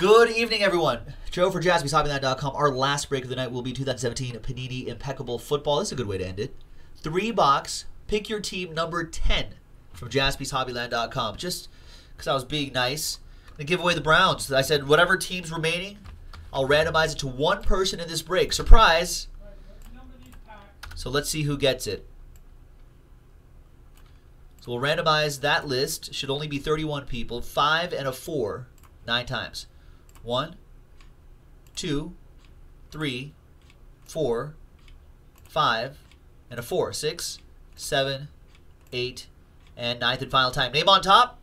Good evening, everyone. Joe for JaspysHobbyland.com. Our last break of the night will be 2017 Panini Impeccable Football. This is a good way to end it. Three box, pick your team number 10 from JaspysHobbyland.com. Just because I was being nice. To give away the Browns. I said, whatever team's remaining, I'll randomize it to one person in this break. Surprise! So let's see who gets it. So we'll randomize that list. Should only be 31 people. Five and a four. Nine times. One, two, three, four, five, and a four. Six, seven, eight, and ninth and final time. Name on top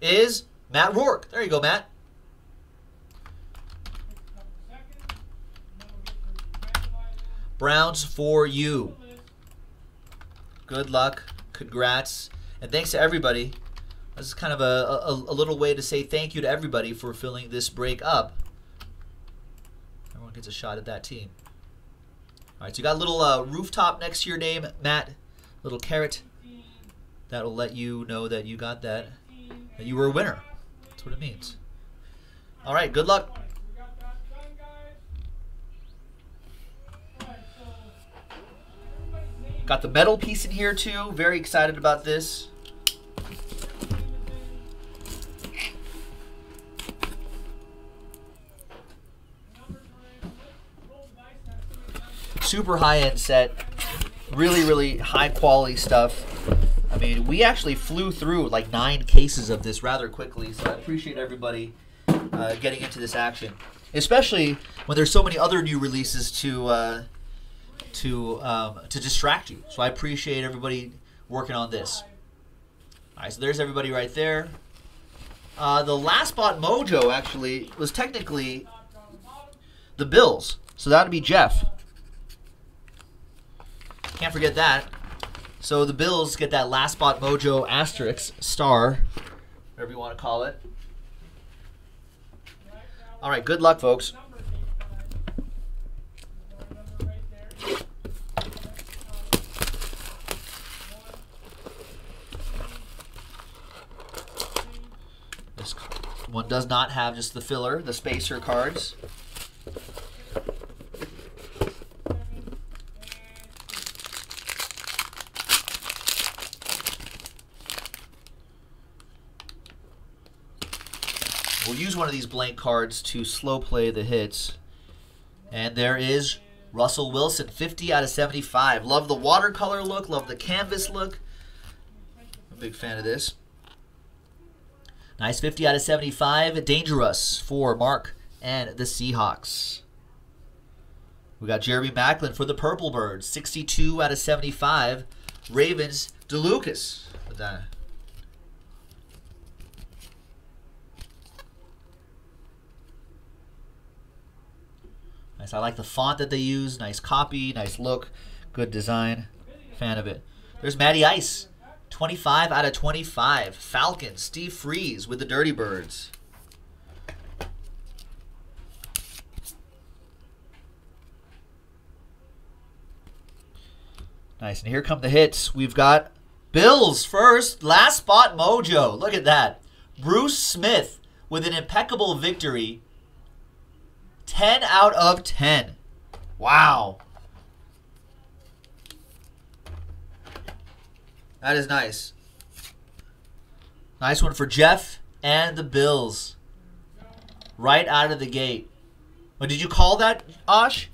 is Matt Rourke. There you go, Matt. Browns for you. Good luck. Congrats. And thanks to everybody. This is kind of a, a, a, little way to say thank you to everybody for filling this break up. Everyone gets a shot at that team. All right, so you got a little uh, rooftop next to your name, Matt. Little caret. That'll let you know that you got that, that you were a winner. That's what it means. All right, good luck. Got the metal piece in here too. Very excited about this. Super high-end set. Really, really high quality stuff. I mean, we actually flew through like nine cases of this rather quickly, so I appreciate everybody uh, getting into this action. Especially when there's so many other new releases to uh, to um, to distract you. So I appreciate everybody working on this. All right, so there's everybody right there. Uh, the last spot mojo actually was technically the Bills, so that'd be Jeff. Can't forget that. So the Bills get that last spot mojo asterisk star, whatever you want to call it. All right, good luck, folks. This one does not have just the filler, the spacer cards. One of these blank cards to slow play the hits. And there is Russell Wilson, 50 out of 75. Love the watercolor look, love the canvas look. I'm a big fan of this. Nice 50 out of 75. Dangerous for Mark and the Seahawks. We got Jeremy Maclin for the Purple Birds, 62 out of 75. Ravens, DeLucas. Nice. I like the font that they use. Nice copy, nice look, good design. Fan of it. There's Matty Ice. 25 out of 25. Falcons, Steve Freeze with the Dirty Birds. Nice. And here come the hits. We've got Bills first. Last spot mojo. Look at that. Bruce Smith with an impeccable victory 10 out of 10. Wow. That is nice. Nice one for Jeff and the Bills. Right out of the gate. What did you call that, Osh?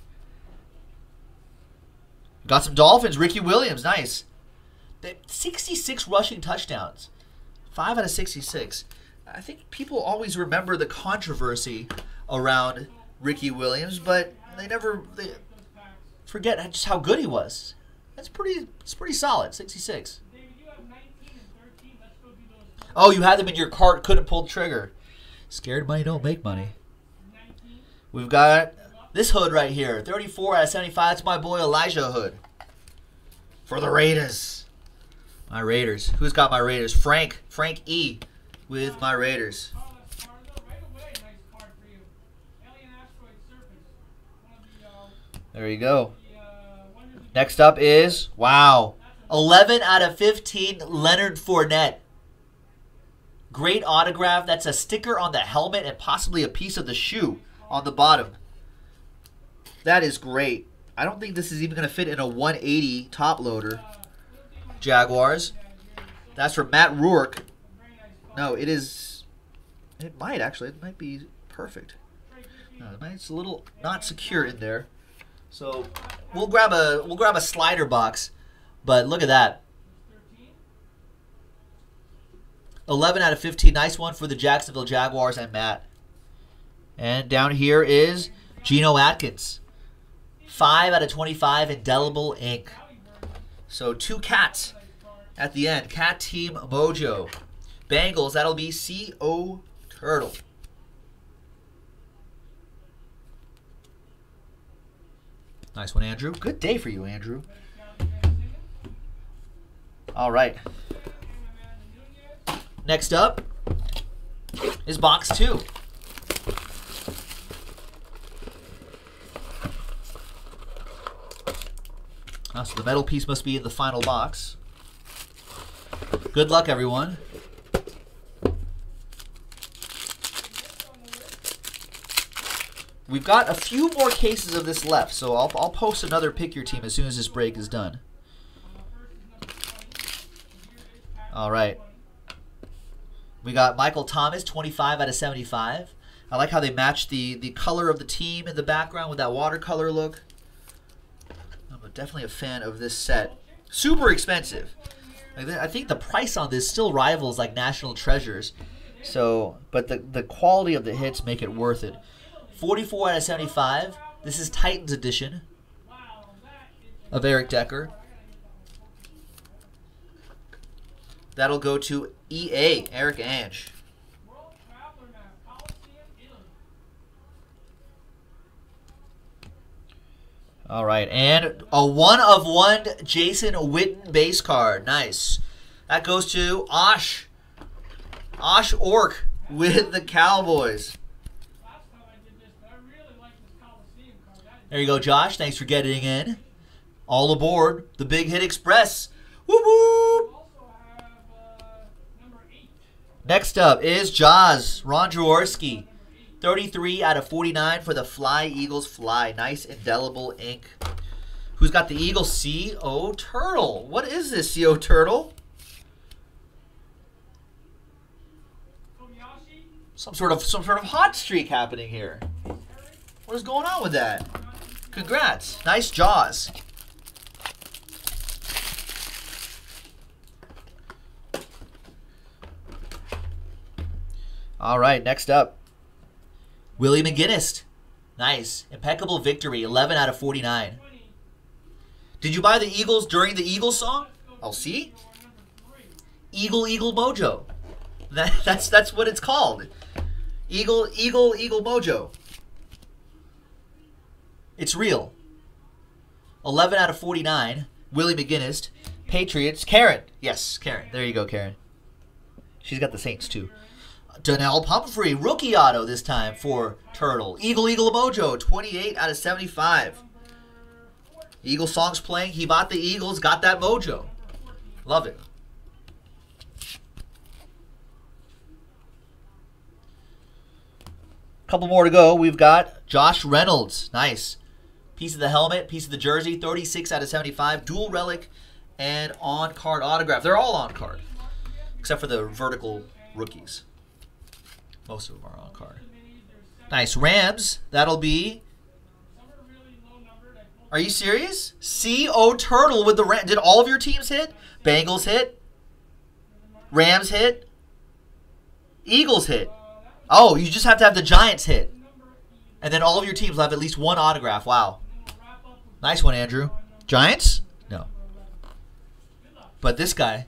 Got some Dolphins. Ricky Williams. Nice. 66 rushing touchdowns. 5 out of 66. I think people always remember the controversy around Ricky Williams, but they never they forget just how good he was. That's pretty. It's pretty solid. Sixty-six. Oh, you had them in your cart, couldn't pull trigger. Scared money don't make money. We've got this hood right here, 34 out of 75. It's my boy Elijah Hood for the Raiders. My Raiders. Who's got my Raiders? Frank. Frank E. with my Raiders. There you go. Next up is, wow, 11 out of 15, Leonard Fournette. Great autograph. That's a sticker on the helmet and possibly a piece of the shoe on the bottom. That is great. I don't think this is even going to fit in a 180 top loader. Jaguars. That's for Matt Rourke. No, it is. It might actually. It might be perfect. No, it's a little not secure in there. So we'll grab a we'll grab a slider box. But look at that. 11 out of 15. Nice one for the Jacksonville Jaguars and Matt. And down here is Geno Atkins. 5 out of 25 indelible ink. So two cats at the end. Cat Team Mojo. Bengals, that'll be C.O. Turtle. Nice one, Andrew. Good day for you, Andrew. All right. Next up is box two. Ah, so the metal piece must be in the final box. Good luck, everyone. We've got a few more cases of this left, so I'll, I'll post another pick your team as soon as this break is done. All right. We got Michael Thomas, 25 out of 75. I like how they match the, the color of the team in the background with that watercolor look. I'm definitely a fan of this set. Super expensive. I think the price on this still rivals like National Treasures. So, but the, the quality of the hits make it worth it. 44 out of 75. This is Titans edition of Eric Decker. That'll go to EA, Eric Ange. All right, and a one of one Jason Witten base card. Nice. That goes to Osh. Osh Ork with the Cowboys. There you go, Josh. Thanks for getting in. All aboard the Big Hit Express. Whoop whoop. Next up is Jaws, Ron Jaworski. 33 out of 49 for the Fly Eagles Fly. Nice indelible ink. Who's got the Eagle? C.O. Turtle. What is this, C.O. Turtle? Some sort of some sort of hot streak happening here. What is going on with that? Congrats. Nice jaws. All right, next up. Willie McGinest. Nice. Impeccable victory. 11 out of 49. Did you buy the Eagles during the Eagles song? I'll see. Eagle Eagle Mojo. That, that's that's what it's called. Eagle Eagle Eagle Mojo. It's real. 11 out of 49. Willie McGinest. Patriots. Karen. Yes, Karen. There you go, Karen. She's got the Saints, too. Donnell Pumphrey. Rookie auto this time for Turtle. Eagle Eagle Mojo. 28 out of 75. Eagle songs playing. He bought the Eagles. Got that mojo. Love it. Couple more to go. We've got Josh Reynolds. Nice. Piece of the helmet, piece of the jersey, 36 out of 75. Dual relic and on card autograph. They're all on card, except for the vertical rookies. Most of them are on card. Nice. Rams, that'll be. Are you serious? C.O. Turtle with the Ram. Did all of your teams hit? Bengals hit? Rams hit? Eagles hit? Oh, you just have to have the Giants hit. And then all of your teams will have at least one autograph. Wow. Nice one, Andrew. Giants? No. But this guy,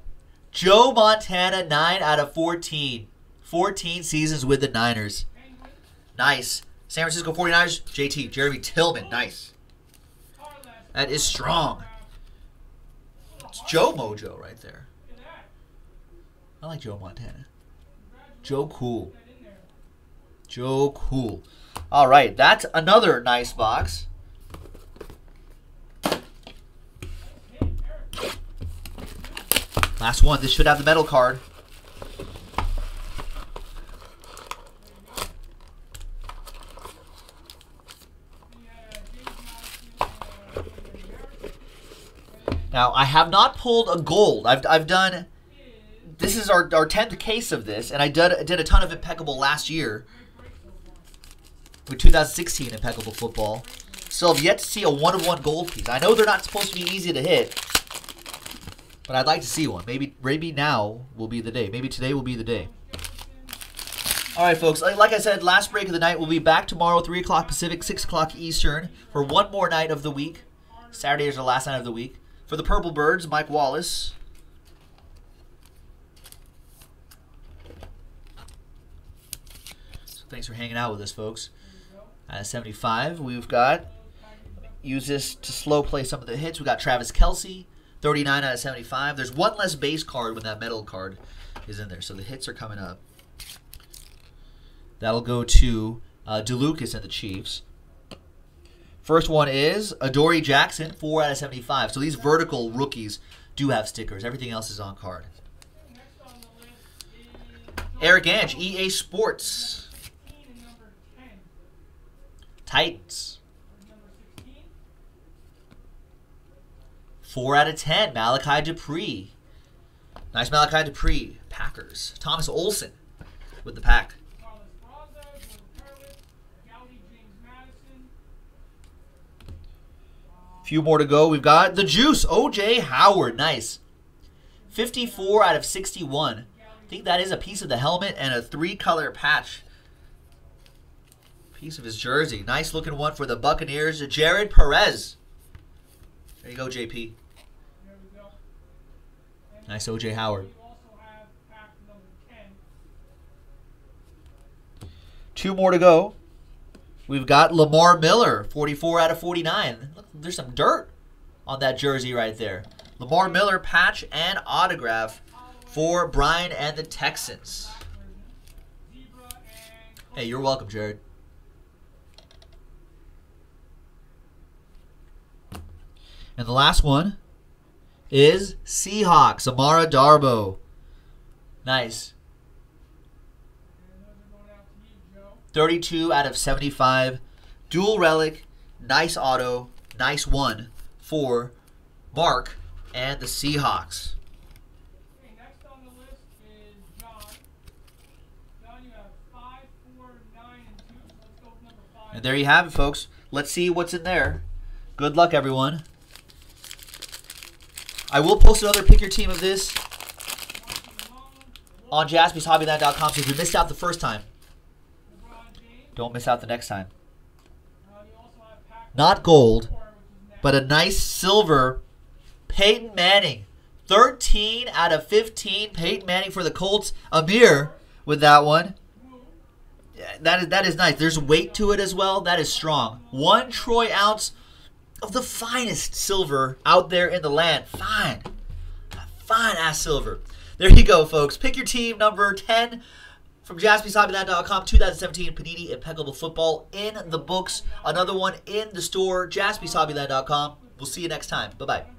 Joe Montana, 9 out of 14. 14 seasons with the Niners. Nice. San Francisco 49ers, JT, Jeremy Tillman. Nice. That is strong. It's Joe Mojo right there. I like Joe Montana. Joe Cool. Joe Cool. All right, that's another nice box. Last one. This should have the metal card. Now, I have not pulled a gold. I've, I've done... This is our 10th case of this, and I did, did a ton of Impeccable last year with 2016 Impeccable Football. So I've yet to see a one-of-one -one gold piece. I know they're not supposed to be easy to hit, but I'd like to see one. Maybe maybe now will be the day. Maybe today will be the day. All right, folks. Like I said, last break of the night. We'll be back tomorrow, 3 o'clock Pacific, 6 o'clock Eastern, for one more night of the week. Saturday is the last night of the week. For the Purple Birds, Mike Wallace. So thanks for hanging out with us, folks. At 75, we've got use this to slow play some of the hits. We got Travis Kelce, 39 out of 75. There's one less base card when that metal card is in there, so the hits are coming up. That'll go to uh, DeLucas and the Chiefs. First one is Adoree Jackson, 4 out of 75. So these vertical rookies do have stickers. Everything else is on card. Eric Ange, EA Sports. Titans. 4 out of 10, Malachi Dupre. Nice Malachi Dupre. Packers. Thomas Olson with the pack. Few more to go. We've got the juice. OJ Howard. Nice. 54 out of 61. I think that is a piece of the helmet and a three color patch. Piece of his jersey. Nice looking one for the Buccaneers. Jared Perez. There you go, JP. Nice OJ Howard. Two more to go. We've got Lamar Miller, 44 out of 49. Look, there's some dirt on that jersey right there. Lamar Miller patch and autograph for Brian and the Texans. Hey, you're welcome, Jared. And the last one is Seahawks, Amara Darboh. Nice. 32 out of 75. Dual relic, nice auto, nice one for Mark and the Seahawks. Okay, next on the list is John. John, you have five, four, nine, and two. So let's go with number five. And there you have it, folks. Let's see what's in there. Good luck, everyone. I will post another pick your team of this on jaspyshobbyland.com so if you missed out the first time, don't miss out the next time. Not gold, but a nice silver Peyton Manning. 13 out of 15. Peyton Manning for the Colts. Amir with that one. That is that is nice. There's weight to it as well. That is strong. One troy ounce of the finest silver out there in the land. Fine. Fine ass silver. There you go, folks. Pick your team number 10 from jaspyshobbyland.com 2017 Panini Impeccable Football in the books. Another one in the store, jaspyshobbyland.com. We'll see you next time. Bye bye.